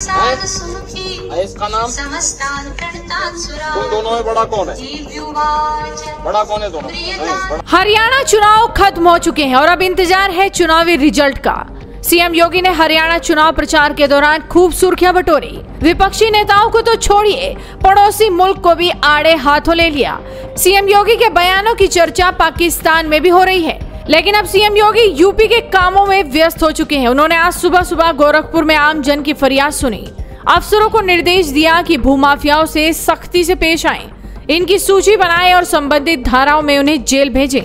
है? इसका नाम? दोनों में बड़ा कौन है? बड़ा कौन है दोनों? हरियाणा चुनाव खत्म हो चुके हैं और अब इंतज़ार है चुनावी रिज़ल्ट का। सीएम योगी ने हरियाणा चुनाव प्रचार के दौरान खूब सुर्खियाँ बटोरी। विपक्षी नेताओं को तो छोड़िए पड़ोसी मुल्क को भी आड़े हाथों ले लिया। सीएम योगी के बयानों की चर्चा पाकिस्तान में भी हो रही है। लेकिन अब सीएम योगी यूपी के कामों में व्यस्त हो चुके हैं। उन्होंने आज सुबह सुबह गोरखपुर में आम जन की फरियाद सुनी। अफसरों को निर्देश दिया कि भूमाफियाओं से सख्ती से पेश आए। इनकी सूची बनाएँ और संबंधित धाराओं में उन्हें जेल भेजें।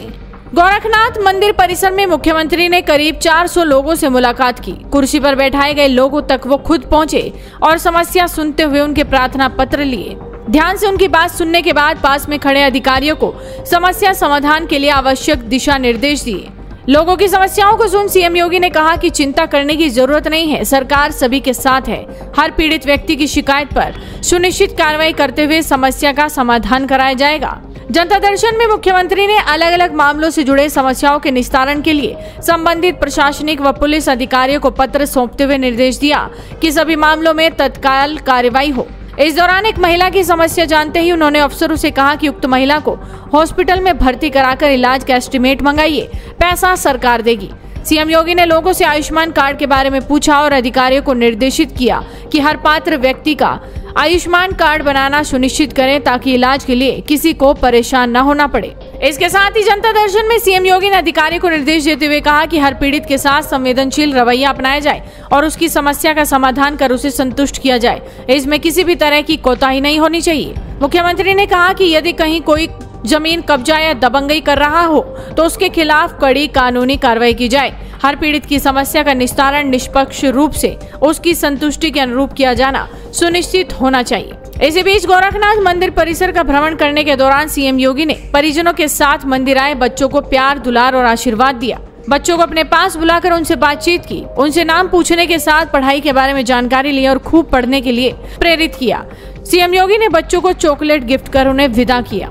गोरखनाथ मंदिर परिसर में मुख्यमंत्री ने करीब 400 लोगों से मुलाकात की। कुर्सी पर बैठाए गए लोगों तक वो खुद पहुँचे और समस्या सुनते हुए उनके प्रार्थना पत्र लिए। ध्यान से उनकी बात सुनने के बाद पास में खड़े अधिकारियों को समस्या समाधान के लिए आवश्यक दिशा निर्देश दिए। लोगों की समस्याओं को सुन सीएम योगी ने कहा कि चिंता करने की ज़रूरत नहीं है, सरकार सभी के साथ है। हर पीड़ित व्यक्ति की शिकायत पर सुनिश्चित कार्रवाई करते हुए समस्या का समाधान कराया जाएगा। जनता दर्शन में मुख्यमंत्री ने अलग अलग मामलों से जुड़े समस्याओं के निस्तारण के लिए संबंधित प्रशासनिक व पुलिस अधिकारियों को पत्र सौंपते हुए निर्देश दिया कि सभी मामलों में तत्काल कार्रवाई हो। इस दौरान एक महिला की समस्या जानते ही उन्होंने अफसरों से कहा कि उक्त महिला को हॉस्पिटल में भर्ती कराकर इलाज का एस्टिमेट मंगाइए, पैसा सरकार देगी। सीएम योगी ने लोगों से आयुष्मान कार्ड के बारे में पूछा और अधिकारियों को निर्देशित किया कि हर पात्र व्यक्ति का आयुष्मान कार्ड बनाना सुनिश्चित करें ताकि इलाज के लिए किसी को परेशान न होना पड़े। इसके साथ ही जनता दर्शन में सीएम योगी ने अधिकारियों को निर्देश देते हुए कहा कि हर पीड़ित के साथ संवेदनशील रवैया अपनाया जाए और उसकी समस्या का समाधान कर उसे संतुष्ट किया जाए। इसमें किसी भी तरह की कोताही नहीं होनी चाहिए। मुख्यमंत्री ने कहा कि यदि कहीं कोई ज़मीन कब्जा या दबंगई कर रहा हो तो उसके खिलाफ कड़ी कानूनी कार्रवाई की जाए। हर पीड़ित की समस्या का निस्तारण निष्पक्ष रूप से उसकी संतुष्टि के अनुरूप किया जाना सुनिश्चित होना चाहिए। इसी बीच गोरखनाथ मंदिर परिसर का भ्रमण करने के दौरान सीएम योगी ने परिजनों के साथ मंदिर आए बच्चों को प्यार, दुलार और आशीर्वाद दिया। बच्चों को अपने पास बुलाकर उनसे बातचीत की, उनसे नाम पूछने के साथ पढ़ाई के बारे में जानकारी ली और खूब पढ़ने के लिए प्रेरित किया। सीएम योगी ने बच्चों को चॉकलेट गिफ्ट कर उन्हें विदा किया।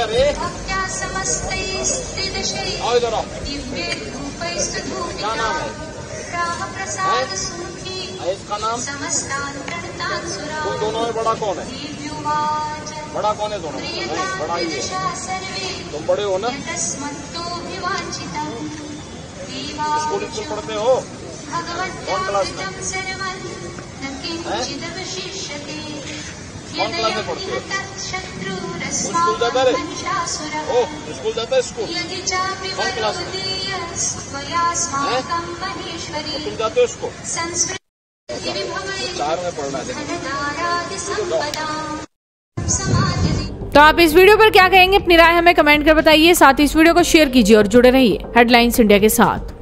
छोड़ गया रे भक्त्या समस्तैस्त्रिदशैः आओ इधर आओ। क्या नाम है? इसका नाम? दोनों में बड़ा कौन है? बड़ा कौन है दोनों नहीं, बड़ा ही है। तुम बड़े हो ना। स्कूल स्कूल पढ़ते हो? कौन क्लास में? कौन क्लास में पढ़ते हो? स्कूल जाता रे? ओ स्कूल जाता है स्कूल कौन क्लास में? तुम जाते हो स्कूल चार में पढ़ना है तो आप इस वीडियो पर क्या कहेंगे अपनी राय हमें कमेंट कर बताइए, साथ ही इस वीडियो को शेयर कीजिए और जुड़े रहिए हेडलाइंस इंडिया के साथ